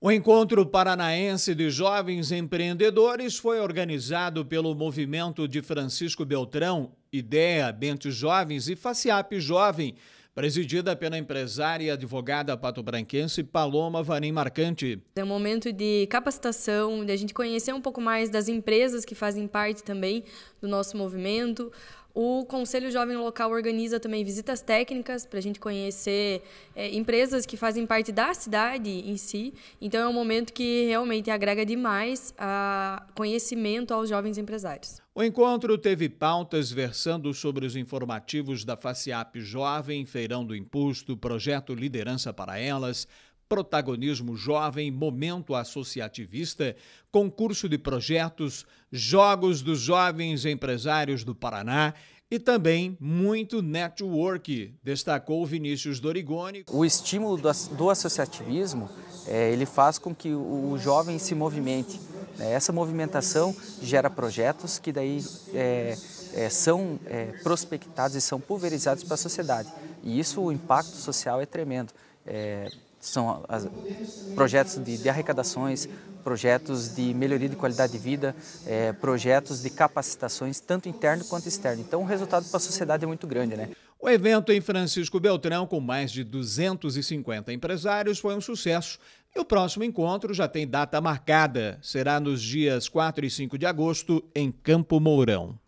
O encontro paranaense de jovens empreendedores foi organizado pelo movimento de Francisco Beltrão, Ideia Bentes Jovens e Faciap Jovem, presidida pela empresária e advogada pato-branquense Paloma Varim Marcante. É um momento de capacitação, de a gente conhecer um pouco mais das empresas que fazem parte também do nosso movimento, o Conselho Jovem Local organiza também visitas técnicas para a gente conhecer é, empresas que fazem parte da cidade em si. Então é um momento que realmente agrega demais a conhecimento aos jovens empresários. O encontro teve pautas versando sobre os informativos da FACIAP Jovem, Feirão do Imposto, Projeto Liderança para Elas, Protagonismo Jovem, Momento Associativista, Concurso de Projetos, Jogos dos Jovens Empresários do Paraná e também muito network, destacou Vinícius Dorigoni. O estímulo do associativismo, é, ele faz com que o jovem se movimente. Né? Essa movimentação gera projetos que daí é, é, são é, prospectados e são pulverizados para a sociedade. E isso, o impacto social é tremendo. São as, projetos de, de, arrecadações, projetos de melhoria de qualidade de vida, é, projetos de capacitações, tanto interno quanto externo. Então, o resultado para a sociedade é muito grande, né? O evento em Francisco Beltrão, com mais de 250 empresários, foi um sucesso. E o próximo encontro já tem data marcada. Será nos dias 4 e 5 de agosto, em Campo Mourão.